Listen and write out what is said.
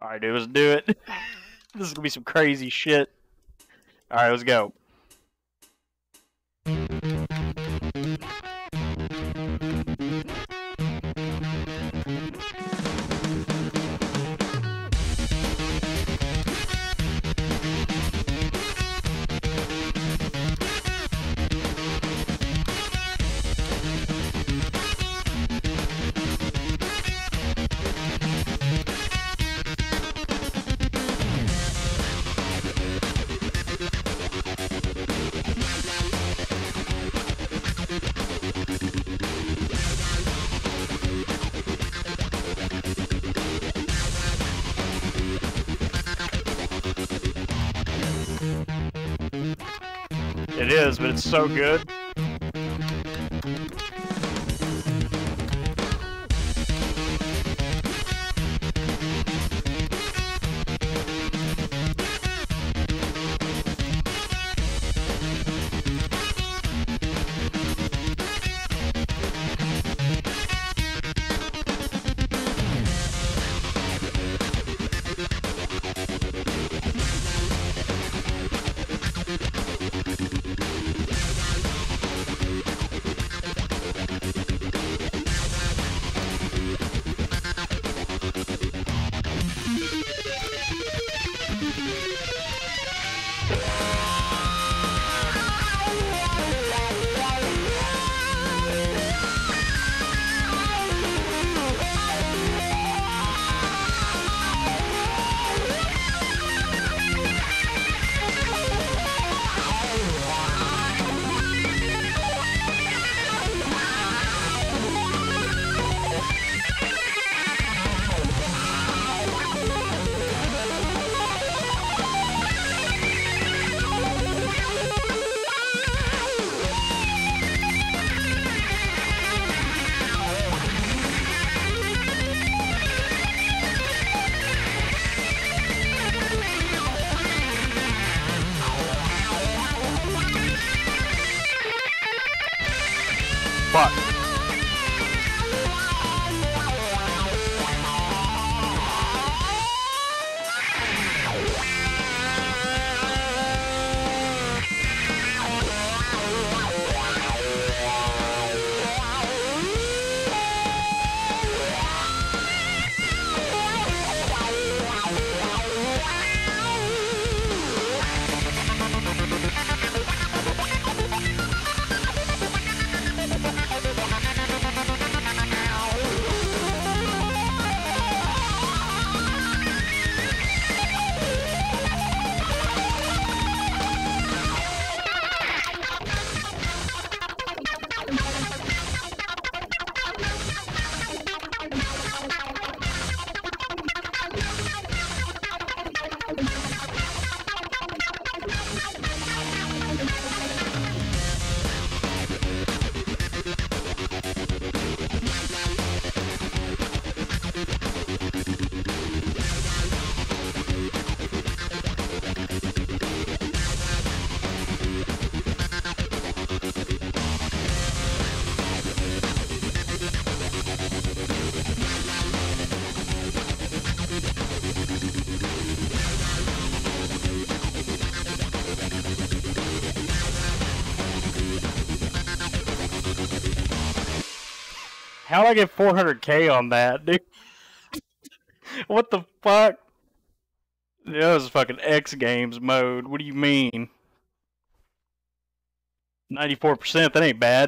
Alright, dude, let's do it. this is gonna be some crazy shit. Alright, let's go. It is, but it's so good. How'd I get 400k on that, dude? what the fuck? That was fucking X Games mode. What do you mean? 94%, that ain't bad.